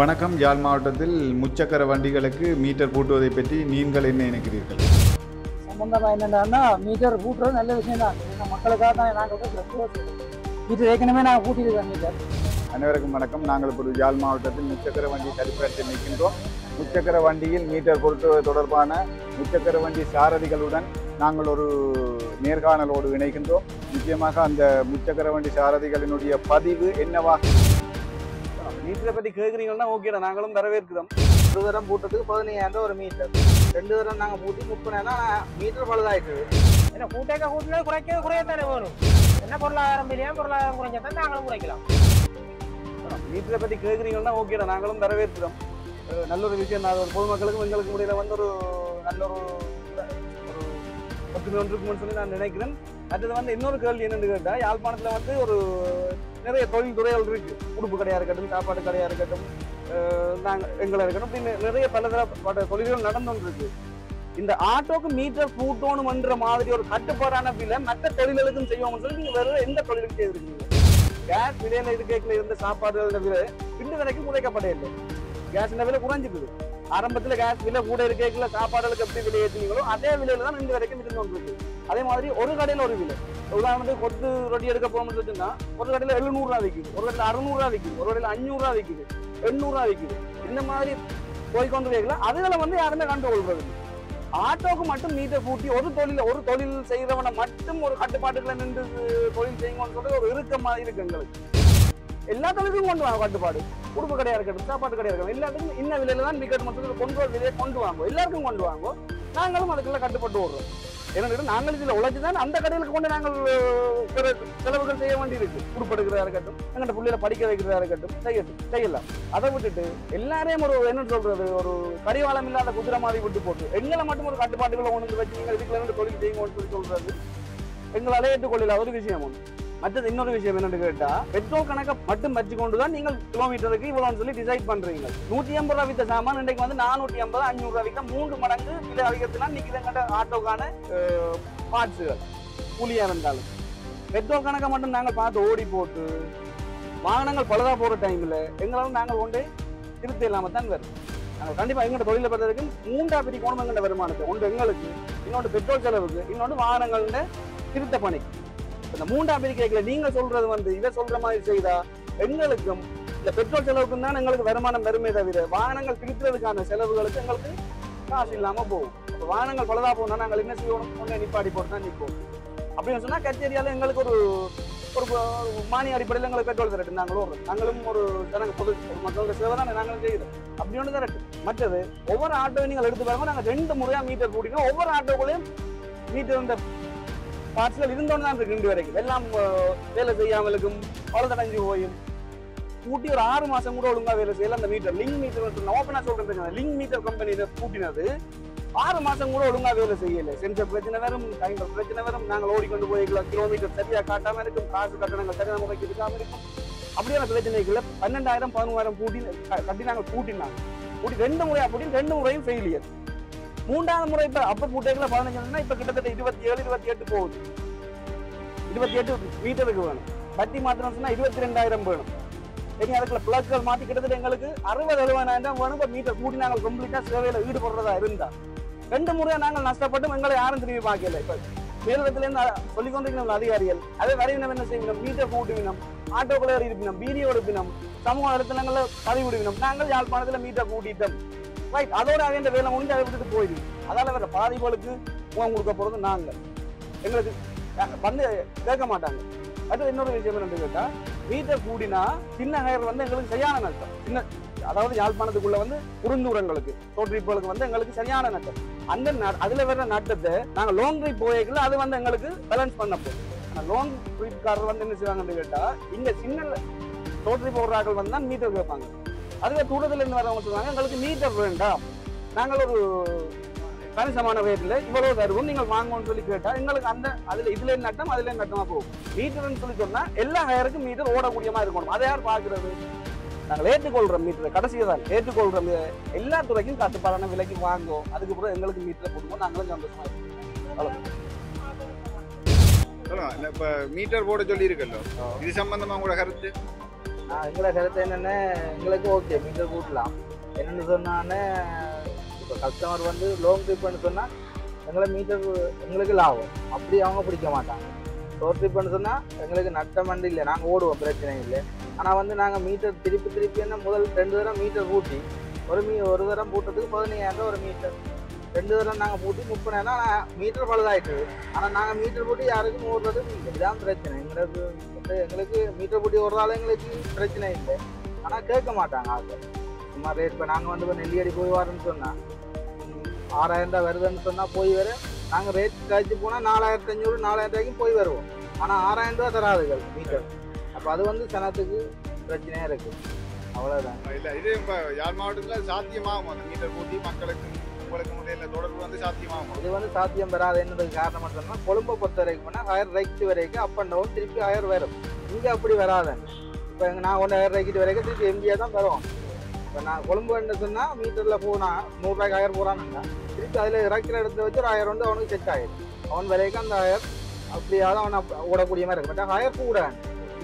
வணக்கம் யாழ் மாவட்டத்தில் முச்சக்கர வண்டிகளுக்கு மீட்டர் பூட்டுவதை பற்றி நீங்கள் என்ன நினைக்கிறீர்கள்? சம்பந்தமாக என்னென்னா மீட்டர் பூட்டுறது நல்ல விஷயம் தான் மக்களுக்காக தான் நாங்கள் மீட்டர் ஏற்கனவே நாங்கள் பூட்டியிருக்கோம் மீட்டர் அனைவருக்கும் வணக்கம். நாங்கள் இப்போது யாழ் மாவட்டத்தில் முச்சக்கர வண்டி தடுப்பத்தில் நிற்கின்றோம். முச்சக்கர வண்டியில் மீட்டர் பொருத்துவது தொடர்பான முச்சக்கர வண்டி சாரதிகளுடன் நாங்கள் ஒரு நேர்காணலோடு இணைகின்றோம். நிச்சயமாக அந்த முச்சக்கர வண்டி சாரதிகளினுடைய பதிவு என்னவாக மீட்டரை பற்றி கேட்குறீங்கன்னா ஓகேடா நாங்களும் வரவேற்கிறோம். ஒரு தரம் பூட்டத்துக்கு பதினையாயிரம் ரூபா ஒரு மீட்டர் ரெண்டு தரம் நாங்கள் பூட்டி முப்பதாயிரம் தான் மீட்டர் பழுதாயிட்டு என்ன கூட்டேக்க கூட்டினா குறைக்க குறையத்தானே வேணும். என்ன பொருளாதாரம் தெரியாம பொருளாதாரம் குறைஞ்சா தான் நாங்களும் குறைக்கலாம். மீட்டரை பற்றி கேட்குறீங்கன்னா ஓகேடா நாங்களும் வரவேற்கிறோம். நல்ல ஒரு விஷயம் அது ஒரு பொதுமக்களுக்கும் எங்களுக்கு முடியல வந்து ஒரு நல்ல ஒரு ஒரு ஒற்றுமை ஒன்று இருக்கும்னு சொல்லி நான் நினைக்கிறேன். அடுத்தது வந்து இன்னொரு கேள்வி என்னன்னு கேட்டால் யாழ்ப்பாணத்தில் வந்து ஒரு நிறைய தொழில் துறைகள் இருக்கு. உடுப்பு கடையாக இருக்கட்டும் சாப்பாடு கடையாக இருக்கட்டும் நாங்கள் எங்களை இருக்கட்டும் இப்படி நிறைய பலதரப்பட்ட தொழில்கள் நடந்து இருக்கு இந்த ஆட்டோக்கு மீட்டர் கூட்டணும்ன்ற மாதிரி ஒரு கட்டுப்பாடான விலை மற்ற தொழில்களுக்கும் செய்வோம்னு சொல்லி நீங்க வேற எந்த தொழிலுக்கும் செய்திருக்கீங்க? கேஸ் விலையில இது இருந்த சாப்பாடுகளோட விலை இன்று வரைக்கும் குறைக்கப்படே இல்லை. கேஸ் விலை குறைஞ்சிக்குது. ஆரம்பத்துல கேஸ் விலை கூட இருக்கேக்கல சாப்பாடுகளுக்கு எப்படி விலை ஏற்றினீங்களோ அதே விலையில தான் இன்று வரைக்கும் இருந்து கொண்டிருக்கு அதே மாதிரி ஒரு கடையில ஒரு விலை. உதாரணத்துக்கு கொத்து ரொட்டி எடுக்க போகணும்னு வச்சுன்னா ஒரு கடையில் எழுநூறுரூவா விற்குது ஒரு கடையில் அறுநூறுவா விற்குது ஒரு கடையில் அஞ்சூறுரூவா விற்குது எண்ணூறுரூவா விற்குது இந்த மாதிரி போய்கொண்டு வைக்கல அதுகளை வந்து யாருமே கண்டுகொள்றது இல்லை. ஆட்டோக்கு மட்டும் நீட்டை கூட்டி ஒரு தொழில் ஒரு தொழில் செய்கிறவனை மட்டும் ஒரு கட்டுப்பாட்டுக்குள்ள நின்று தொழில் செய்யுங்கன்னு சொல்லி ஒரு இறுக்கமாக இருக்கு எங்களுக்கு எல்லா தொழிலுக்கும் கொண்டு வாங்க கட்டுப்பாடு உடுப்பு கடையாக இருக்கட்டும் சாப்பாட்டு கடையாக இருக்கட்டும் எல்லாத்துக்கும் இன்ன விலையில தான் விக்கெட் மட்டும் கொண்டு வர விலையை கொண்டு வாங்க எல்லாருக்கும் கொண்டு வாங்க நாங்களும் அதுக்கெல்லாம் கட்டுப்பட்டு விடுறோம் ஏன்னா நாங்கள் இதில் உழைச்சு தான் அந்த கடைகளுக்கு கொண்டு நாங்கள் செலவுகள் செய்ய வேண்டியிருக்கு. உடுப்பு இருக்கட்டும் எங்கள்கிட்ட பிள்ளைகளை படிக்க வைக்கிறதா இருக்கட்டும் செய்யட்டும் செய்யலாம். அதை விட்டுட்டு எல்லாரையும் ஒரு என்ன சொல்றது ஒரு கரிவாளம் இல்லாத குதிரை மாதிரி விட்டு போட்டு எங்களை மட்டும் ஒரு கட்டுப்பாட்டுகளை ஒன்று வச்சு நீங்கள் இதுக்குள்ள தொழில் செய்யுங்க சொல்லி சொல்றது எங்களால் ஏற்றுக்கொள்ளல ஒரு விஷயம் ஒன்று மற்றது இன்னொரு விஷயம் என்னன்னு கேட்டா பெட்ரோல் கணக்கை மட்டும் வச்சு கொண்டு தான் நீங்கள் கிலோமீட்டருக்கு இவ்வளோன்னு சொல்லி டிசைட் பண்றீங்க. நூற்றி ஐம்பது ரூபா வித்த சாமான் இன்றைக்கு வந்து நானூற்றி ஐம்பது அஞ்சூறு ரூபா மூன்று மடங்கு விலை அதிகத்தினா இன்னைக்கு ஆட்டோக்கான பார்ட்ஸுகள் கூலியா இருந்தாலும் பெட்ரோல் கணக்கை மட்டும் நாங்கள் பார்த்து ஓடி போட்டு வாகனங்கள் பழுதா போற டைம்ல எங்களால நாங்கள் கொண்டு திருப்தி இல்லாம தான் வரும். நாங்கள் கண்டிப்பா எங்களோட தொழிலை பெறதுக்கு மூன்றா பிரிக்கணும் எங்களோட வருமானத்தை ஒன்று எங்களுக்கு இன்னொன்று பெட்ரோல் செலவுக்கு இன்னொன்று வாகனங்களோட திருத்த பணிக்கு இந்த மூன்றாம் பிரிக்கைகளை நீங்க சொல்றது வந்து இதை சொல்ற மாதிரி செய்தா எங்களுக்கும் இந்த பெட்ரோல் செலவுக்கும் தான் எங்களுக்கு வருமானம் வருமே தவிர வாகனங்கள் திருத்துறதுக்கான செலவுகளுக்கு எங்களுக்கு காசு இல்லாம போகும். வாகனங்கள் பழுதா போனா நாங்கள் என்ன செய்யணும் ஒண்ணு நிப்பாடி போட்டு தான் நிற்போம் அப்படின்னு சொன்னா கச்சேரியால எங்களுக்கு ஒரு ஒரு மானிய அடிப்படையில் எங்களுக்கு பெட்ரோல் தரட்டு நாங்களும் ஒரு- நாங்களும் ஒரு ஜனங்க பொது மக்களுக்கு சேவை தான் நாங்களும் செய்கிறோம். அப்படி ஒன்று தரட்டு மற்றது ஒவ்வொரு ஆட்டோவையும் நீங்கள் எடுத்து பாருங்க நாங்கள் ரெண்டு முறையாக மீட்டர் கூட்டிக்கணும் ஒவ்வொரு ஆட்டோக்குள்ளேயும் மீட்டர் இந்த பார்ட்ஸ்கள் இருந்தோன்னு தான் இருக்கு இன்று வரைக்கும் எல்லாம் வேலை செய்யாமலுக்கும் பழுதடைஞ்சு போயும். கூட்டி ஒரு ஆறு மாசம் கூட ஒழுங்கா வேலை செய்யல அந்த மீட்டர் லிங்க் மீட்டர் ஓப்பனா சொல்றேன் லிங்க் மீட்டர் கம்பெனி கூட்டினது ஆறு மாசம் கூட ஒழுங்கா வேலை செய்யல. சென்சர் பிரச்சனை வரும் டைமர் பிரச்சனை வரும். நாங்கள் ஓடிக்கொண்டு போய்க்கலாம் கிலோமீட்டர் சரியா காட்டாம இருக்கும். காசு கட்டணங்கள் சரியான முறைக்கு இருக்காம இருக்கும். அப்படியான பிரச்சனைகளை பன்னெண்டாயிரம் பதினோராயிரம் கூட்டி க- கட்டி நாங்கள் கூட்டினாங்க. கூட்டி ரெண்டு முறை அப்படின்னு ரெண்டு முறையும் ஃபெயிலியர் மூன்றாவது முறை இப்ப அப்ப கூட்டைகளை பதினஞ்சு இப்ப கிட்டத்தட்ட இருபத்தி ஏழு இருபத்தி எட்டு போகுது. இருபத்தி எட்டு மீட்டருக்கு வேணும். வட்டி மாத்திரம் சொன்னா இருபத்தி ரெண்டாயிரம் வேணும். இனி அதுக்குள்ள பிளக்குகள் மாத்தி கிட்டத்தட்ட எங்களுக்கு அறுபது எழுபதாயிரம் வேணும். இப்ப மீட்டர் கூட்டி நாங்கள் கம்ப்ளீட்டா சேவையில ஈடுபடுறதா இருந்தா. ரெண்டு முறையா நாங்கள் நஷ்டப்பட்டும் எங்களை யாரும் திரும்பி பார்க்கல. இப்ப மேலிடத்துல இருந்து சொல்லிக் கொண்டிருக்கணும் அதிகாரிகள் அதே வரையினம் என்ன செய்யணும்? மீட்டர் கூட்டுவினம் ஆட்டோக்குள்ள இருப்பினம் வீடியோ எடுப்பினம் சமூக இடத்துல பதிவிடுவினம் நாங்கள் யாழ்ப்பாணத்துல மீட்டர் கூட்டிட்டோம் ரைட் அதோட அவன் வேலை முடிஞ்சு அதை விட்டுட்டு போயிடுது அதால வேற பாதிப்புகளுக்கு முகம் கொடுக்க போறது நாங்கள் எங்களுக்கு வந்து கேட்க மாட்டாங்க. அடுத்து இன்னொரு விஷயம் என்னன்னு கேட்டா மீட்டர் கூடினா சின்ன ஹயர் வந்து எங்களுக்கு சரியான நஷ்டம் சின்ன அதாவது யாழ்ப்பாணத்துக்குள்ள வந்து குறுந்தூரங்களுக்கு தோற்றிப்புகளுக்கு வந்து எங்களுக்கு சரியான நட்டம். அந்த அதுல வர்ற நட்டத்தை நாங்க லாங் ட்ரிப் போயிருக்கல அது வந்து எங்களுக்கு பேலன்ஸ் பண்ண போகுது. ஆனா லாங் ட்ரிப்காரர் வந்து என்ன செய்வாங்கன்னு கேட்டா இங்க சின்ன தோற்றி போடுறார்கள் வந்து தான் மீட்டர் கேட்பாங்க. அதுவே தூரத்துல இருந்து வரவங்க சொல்லுவாங்க எங்களுக்கு மீட்டர் வேண்டாம். நாங்கள் ஒரு கணிசமான ரேட்ல இவ்வளவு தருவோம். நீங்கள் வாங்கணும்னு சொல்லி கேட்டா எங்களுக்கு அந்த அதுல இதுல நட்டம் அதுல நட்டமா போகும்? மீட்டர்னு சொல்லி சொன்னா எல்லா ஹயருக்கும் மீட்டர் ஓடக்கூடிய மாதிரி இருக்கணும். அதை யார் பாக்குறது நாங்கள் ஏற்றுக்கொள்றோம் மீட்டர் கடைசியை தான். ஏற்றுக்கொள்றோம் எல்லா துறைக்கும் கட்டுப்பாடான விலைக்கு வாங்குவோம். அதுக்கு பிறகு எங்களுக்கு மீட்டர் போடுவோம் நாங்களும் சந்தோஷமா இருக்கோம். இப்ப மீட்டர் போட சொல்லி இருக்கല്ലോ இது சம்பந்தமா உங்களோட கருத்து? எங்களை கருத்து என்னென்ன எங்களுக்கு ஓகே மீட்டர் கூட்டலாம் என்னென்னு சொன்னானே இப்போ கஸ்டமர் வந்து லோன் ட்ரிப்னு சொன்னால் எங்களை மீட்டர் எங்களுக்கு லாபம். அப்படி அவங்க பிடிக்க மாட்டாங்க. ஷோர்ட் ட்ரிப்னு சொன்னால் எங்களுக்கு நட்டமண்டு இல்லை. நாங்கள் ஓடுவோம் பிரச்சனை இல்லை. ஆனால் வந்து நாங்கள் மீட்டர் திருப்பி திருப்பி என்ன முதல் ரெண்டு தடவை மீட்டர் கூட்டி ஒரு மீ ஒரு தரம் கூட்டத்துக்கு பதினையாயிரம் ஒரு மீட்டர் ரெண்டு தரம் நாங்கள் பூட்டி முப்பினேன்னா மீட்டர் பழுதாயிட்டு ஆனால் நாங்கள் மீட்டர் போட்டு யாருக்கும் ஓடுறது இதுதான் பிரச்சனை. எங்களுக்கு வந்து எங்களுக்கு மீட்டர் போட்டி ஓடுறதால எங்களுக்கு பிரச்சனை இல்லை. ஆனால் கேட்க மாட்டாங்க அது சும்மா ரேட் இப்போ நாங்கள் வந்து இப்போ நெல்லியடி போய் வரேன்னு சொன்னால் ஆறாயிரம் ரூபா வருதுன்னு சொன்னால் போய் வர. நாங்கள் ரேட் கழிச்சு போனால் நாலாயிரத்தி அஞ்சூறு நாலாயிரம் ரூபாய்க்கும் போய் வருவோம். ஆனால் ஆறாயிரம் ரூபா தராதுகள் மீட்டர். அப்போ அது வந்து சனத்துக்கு பிரச்சனையாக இருக்குது அவ்வளோதான் இல்லை இது இப்போ யாழ் மாவட்டத்தில் சாத்தியமாகும் அந்த மீட்டர் பூட்டி மக்களுக்கு. உங்களுக்கு முடியல தொடர்பு வந்து சாத்தியமாகும். இது வந்து சாத்தியம் பெறாத என்னதுக்கு காரணம் சொன்னால் கொழும்பை பொறுத்த வரைக்கும் போனால் ஹயர் ரைட் வரைக்கும் அப் அண்ட் டவுன் திருப்பி ஹயர் வரும். இங்கே அப்படி வராதன் இப்போ எங்கள் நான் ஒன்று ஹயர் ரைக்கிட்டு வரைக்கும் திருப்பி எம்ஜிஆர் தான் வரும் இப்போ நான் கொழும்பு என்ன சொன்னால் மீட்டரில் போனால் நூறுரூவாய்க்கு ஹயர் போகிறானுங்க திருப்பி அதில் இறக்கிற இடத்துல வச்சு ஒரு ஹயர் வந்து அவனுக்கு செட் ஆகிடும் அவன் வரைக்கும் அந்த ஹயர் அப்படியாவது அவன் ஓடக்கூடிய மாதிரி இருக்கும். பட் ஹயர் கூட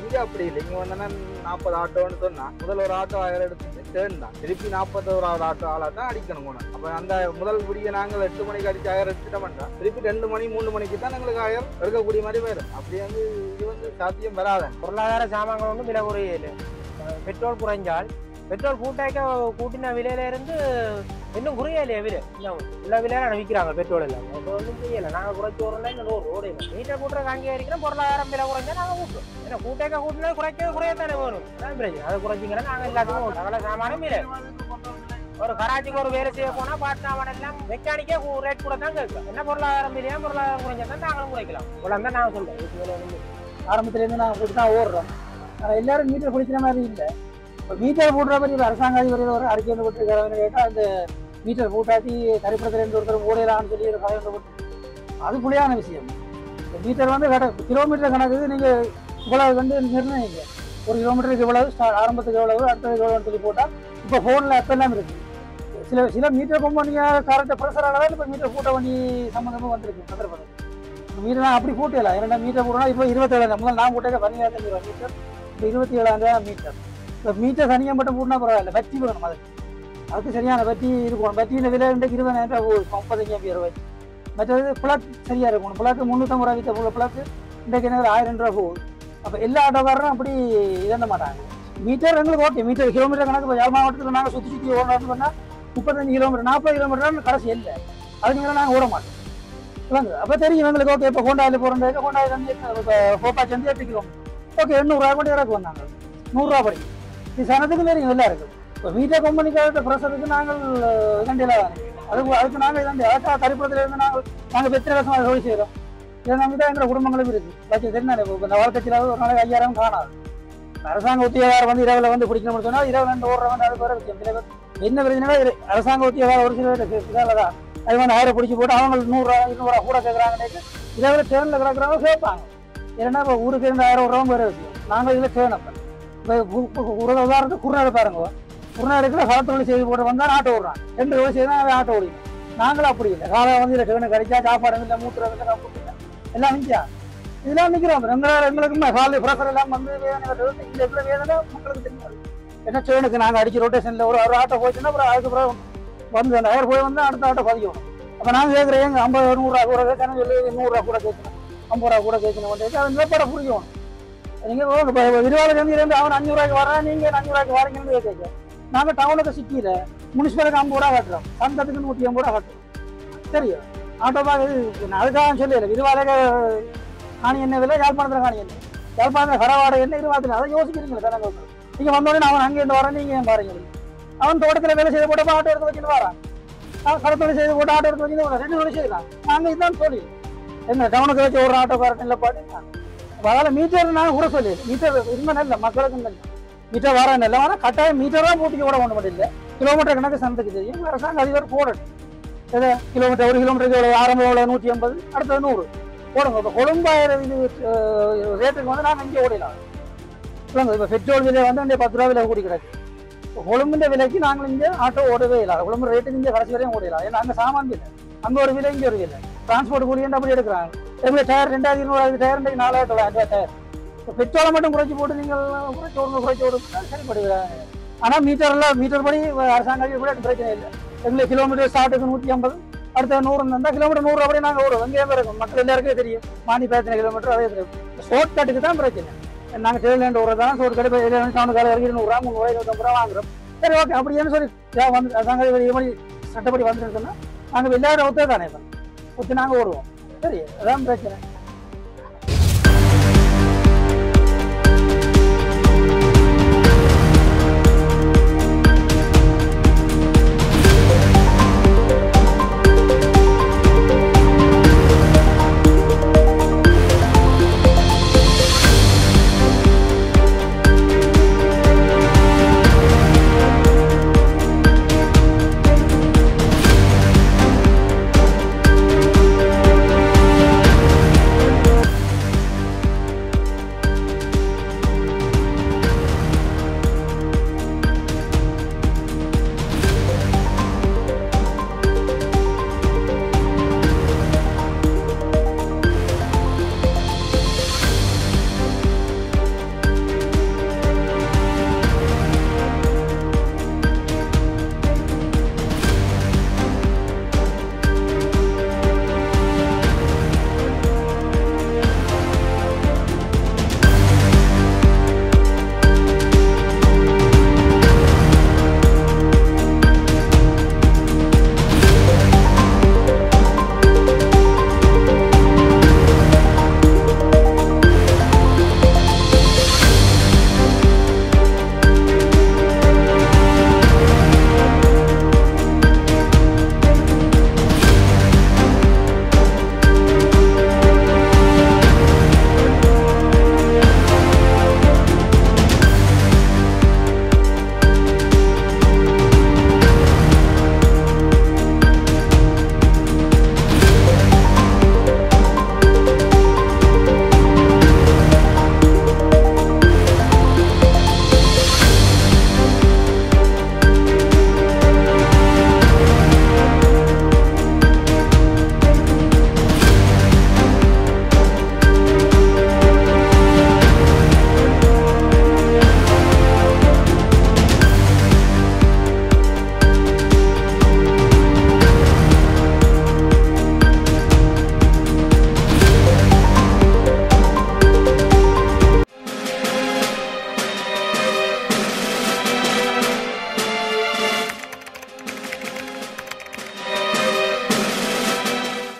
இங்கே அப்படி இல்லை. இங்கே வந்தோன்னா நாற்பது ஆட்டோன்னு சொன்னால் முதல் ஒரு ஆட்டோ ஆயிரம் எடுத்துட்டு டேர்ன் தான் திருப்பி நாற்பத்தோராவது ஆட்டோ ஆளாக தான் அடிக்கணும் போனோம் அப்போ அந்த முதல் விடிய நாங்கள் எட்டு மணிக்கு அடிச்சு ஆயிரம் எடுத்துட்டோம்னா திருப்பி ரெண்டு மணி மூணு மணிக்கு தான் எங்களுக்கு ஆயிரம் எடுக்கக்கூடிய மாதிரி போயிடும். அப்படி வந்து இது வந்து சாத்தியம் வராத. பொருளாதார சாமான்கள் வந்து விலை குறையல. பெட்ரோல் குறைஞ்சால் பெட்ரோல் கூட்டாக்க கூட்டின விலையில இருந்து இன்னும் குறையலையே விலை இன்னும் எல்லா விலையில விற்கிறாங்க பெட்ரோல் எல்லாம். அப்போ ஒன்றும் செய்யலை. நாங்கள் குறைச்சி வரோம்னா இன்னும் நூறு ஓடு இல்லை. வீட்டை கூட்டுற அங்கீகரிக்கிறோம் பொருளாதாரம் விலை குறைஞ்சா நாங்கள் கூட்டுறோம். ஏன்னா கூட்டேக்க கூட்டினா குறைக்க குறையத்தானே வரும் அதான் பிரச்சனை. அதை குறைச்சிங்கன்னா நாங்கள் எல்லாத்துக்கும் ஓட்டுறோம். அவ்வளோ சாமானும் விலை ஒரு கராச்சிக்கு ஒரு வேலை செய்ய போனா பாட்னாவன் எல்லாம் மெக்கானிக்கே ரேட் கூட தான் கேட்கும். என்ன பொருளாதாரம் இல்லையா பொருளாதாரம் குறைஞ்சா தான் நாங்களும் குறைக்கலாம். இவ்வளோ தான் நான் சொல்றேன். ஆரம்பத்துலேருந்து நாங்கள் போட்டு தான் ஓடுறோம். ஆனால் எல்லாரும் மீட்டர் குடிக்கிற மாதிரி இல்லை. இப்போ மீட்டர் போடுற மாதிரி அரசாங்க அதிபர்கள் ஒரு அறிக்கை ஒன்று போட்டுருக்காங்கன்னு கேட்டால் அந்த மீட்டர் போட்டாட்டி தரிப்படத்தில் இருந்து ஒருத்தர் ஓடையிலான்னு சொல்லி ஒரு கதை ஒன்று போட்டு அது புள்ளியான விஷயம். மீட்டர் வந்து கடை கிலோமீட்டர் கணக்கு நீங்கள் இவ்வளவு வந்து நிர்ணயிங்க. ஒரு கிலோமீட்டருக்கு இவ்வளவு ஆரம்பத்துக்கு எவ்வளவு அடுத்தது எவ்வளோன்னு சொல்லி போட்டால் இப்போ ஃபோனில் எப்பெல்லாம் இருக்குது சில சில மீட்டர் கம்பெனியாக கரெக்டாக ப்ரெஷரால தான் இப்போ மீட்டர் போட்ட வண்டி சம்மந்தமாக வந்திருக்கு சந்தர்ப்பம். மீட்டர் நான் அப்படி போட்டல இரண்டாம் மீட்டர் போடணும் இப்போ இருபத்தேழாயிரம் முதல் நான் போட்டே பதினேழாயிரத்தி மீட்டர் இப்போ இருபத்தி ஏழாயிரம் மீட்டர் இப்போ மீட்டர் தனியாக மட்டும் போட்டுனா பரவாயில்ல வச்சு வேணும் அதுக்கு. அதுக்கு சரியான பத்தி இருக்கும். பத்தியின் விலை ரெண்டு இருபதாயிரம் ரூபாய் போகும் முப்பத்தஞ்சு அம்பி ரூபாய் மற்றது பிளாட் சரியாக இருக்கணும் பிளாட்டு முந்நூற்றம்பது ரூபா வித்த போல இன்றைக்கு என்ன ஆயிரம் ரூபா போகுது. அப்போ எல்லா ஆட்டோக்காரரும் அப்படி இதண்ட மாட்டாங்க. மீட்டர் எங்களுக்கு ஓகே மீட்டர் கிலோமீட்டர் கணக்கு யார் யாழ் மாவட்டத்தில் நாங்கள் சுற்றி சுற்றி ஓடணும்னு சொன்னால் முப்பத்தஞ்சு கிலோமீட்டர் நாற்பது கிலோமீட்டர் கடைசி இல்லை. அதுக்கு நாங்கள் ஓட மாட்டோம். இல்லைங்க அப்போ தெரியும் எங்களுக்கு ஓகே இப்போ ஹோண்டாவில் போகிறோம் ஹோண்டாயில் வந்து இப்போ ஹோப்பாச்சு வந்து எட்டு கிலோமீட்டர் ஓகே எண்ணூறுரூவா கூட இறக்கு வந்தாங்க. நூறுரூவா படி. இது சனத்துக்கு தெரியும் எல்லாம் இருக்குது இப்போ வீட்டை கம்பெனிக்காக பிரசவத்துக்கு நாங்கள் இதண்டியில் அதுக்கு அதுக்கு நாங்கள் இதண்டி எலக்ட்ரா கரிப்புறத்துல இருந்து நாங்கள் நாங்கள் வெத்திர ஜோலி செய்கிறோம் இதை நம்பி தான் எங்களோட குடும்பங்களும் இருக்குது பட்சம் தெரியும் இப்போ இந்த வாழ்க்கையில் ஒரு நாளைக்கு ஐயாயிரம் காணாது அரசாங்க உத்தியோகாரம் வந்து இரவில் வந்து பிடிக்கணும்னு சொன்னால் இரவு ரெண்டு ஓடுறவன் அது வேறு விஷயம் சில பேர் என்ன பிரச்சனை அரசாங்க உத்தியோகம் ஒரு சில பேர் இதால தான் அது வந்து ஆயிரம் பிடிச்சி போட்டு அவங்க நூறுரூவா இருநூறுவா கூட கேட்குறாங்கன்னு இரவில் ட்ரெயினில் கிடக்குறவங்க கேட்பாங்க ஏன்னா இப்போ ஊருக்கு இருந்து ஆயிரம் விடுறவங்க வேறு நாங்கள் இதில் ட்ரெயின் அப்போ இப்போ உதாரணத்துக்கு குருநாடு பாருங்க குருநாடுக்குள்ள காலத்தோடு செய்தி போட்டு வந்தால் ஆட்டோ விடுறான் ரெண்டு ரூபாய் செய்து தான் ஆட்டோ ஓடிக்கும் நாங்களும் அப்படி இல்லை. காலை வந்து இதில் ட்ரெயின் கிடைச்சா சாப்பாடு இல்லை மூத்துறது இல்லை கப்பு எல்லாம் நிற்கா இதெல்லாம் நிற்கிறோம் எங்களால் எங்களுக்குமே காலை ப்ரெஷர் எல்லாம் வந்து வேதனை இந்த இடத்துல வேதனை மக்களுக்கு தெரியாது. என்ன ட்ரெயினுக்கு நாங்கள் அடிச்சு ரொட்டேஷனில் ஒரு ஒரு ஆட்டோ போச்சுன்னா அப்புறம் அதுக்கு அப்புறம் வந்து அந்த அவர் போய் வந்து அடுத்த ஆட்டோ பதிக்கணும் அப்போ நாங்கள் கேட்குறேன் எங்கள் ஐம்பது நூறுரூவா கூட கேட்கணும் சொல்லி நூறுரூவா கூட கேட்கணும் ஐம்பது ரூபா கூட கேட்கணும் கொண்டு அது நிலப்பாடை புரியும் நீங்கள் இருபது இருந்து அவன் அஞ்சூறுவாய்க்கு வரான் நீங்கள் அஞ்சூறுவாய்க்கு வரீங்கன்னு கேட்க நாங்கள் டவுனுக்கு சிட்டியில் முனிசிபலுக்கு ஐம்பது ரூபா கட்டுறோம். சந்தத்துக்கு நூற்றி ஐம்பது ரூபா கட்டுறோம். சரியா? ஆட்டோ அதுக்காக சொல்லல விரிவாளக காணி என்ன விலை யாழ்ப்பாணத்தில் காணி என்ன? யாழ்ப்பாணத்தில் கரவாடை என்ன இருபத்தி அதை யோசிக்கிறீங்களா தானே நீங்கள் வந்தோடனே அவன் அங்கேருந்து வரேன் நீங்கள் ஏன் பாருங்க. அவன் தோட்டத்தில் வேலை செய்து போட்டு ஆட்டோ எடுத்து வச்சுட்டு வரான். அவன் கடத்தொழில் செய்து போட்டு ஆட்டோ எடுத்து வச்சுட்டு ரெண்டு வேலை செய்யலாம். நாங்கள் இதுதான் சொல்லி. என்ன டவுனுக்கு வச்சு ஒரு ஆட்டோக்காரன் இல்லை பாட்டு அதனால மீட்டர் நான் கூட சொல்லி. மீட்டர் இருந்தால் இல்லை மக்களுக்கு இல்லை மீட்டர் வர இல்லை. ஆனால் கட்டாயம் மீட்டராக போட்டிக்க கூட ஒன்று மட்டும் இல்லை கிலோமீட்டர் கணக்கு சந்தைக்கு தெரியும் அரசாங்கம் அதிகாரம் போடணும். எது? கிலோமீட்டர் ஒரு கிலோமீட்டருக்கு எவ்வளோ ஆரம்பம் எவ்வளோ நூற்றி ஐம்பது அடுத்தது நூறு. போடுங்க. இப்போ கொழும்பாயிரம் இது ரேட்டுக்கு வந்து நாங்கள் இங்கே ஓடிடலாம் இல்லைங்க இப்போ பெட்ரோல் விலை வந்து இங்கே பத்து ரூபா விலை கூடி கிடக்கு. இப்போ கொழும்புன்ற விலைக்கு நாங்கள் இங்கே ஆட்டோ ஓடவே இல்லை. கொழும்பு ரேட்டுக்கு இங்கே கடைசி வரையும் ஓடிடலாம் ஏன்னா அங்கே சாமான் இல்லை அங்கே ஒரு விலை இங்கே ஒரு விலை. டிரான்ஸ்போர்ட் கூலியன்னு அப்படி எடுக்கிறாங்க? எங்களுக்கு டயர் ரெண்டாயிரத்தி இருநூறு டயர் இன்றைக்கு நாலாயிரத்தி தொள்ளாயிரம் டயர் பெட்ரோலை மட்டும் குறைச்சி போட்டு நீங்கள் குறைச்சி ஓடுங்க குறைச்சி ஓடுங்க சரிப்படுது ஆனால் மீட்டரில் மீட்டர் படி அரசாங்கம் கூட பிரச்சனை இல்லை. எங்களுக்கு கிலோமீட்டர் ஸ்டார்ட்டுக்கு நூற்றி ஐம்பது அடுத்த நூறு இருந்தால் கிலோமீட்டர் நூறு அப்படியே நாங்கள் ஓடுவோம். எங்கேயும் இருக்கும். மக்கள் எல்லாருக்கும் தெரியும். மாணி பேத்தின கிலோமீட்டர் அதே தெரியும் ஷோர்ட் கட்டுக்கு தான் பிரச்சனை. நாங்கள் டெய்லேண்ட் ஓடுறது தான். ஷோர்ட் கட்டு டவுன் காலை இறங்கி நூறுரூவா முந்நூறுவா இருபத்தம்பது ரூபா வாங்குறோம். சரி ஓகே அப்படின்னு சொல்லி வந்து அரசாங்கம் இது மாதிரி சட்டப்படி வந்துருக்குன்னா நாங்கள் எல்லாரும் ஒத்தே தானே ஒத்து நாங்கள் ஓடுவோம். சரி அதான் பிரச்சனை.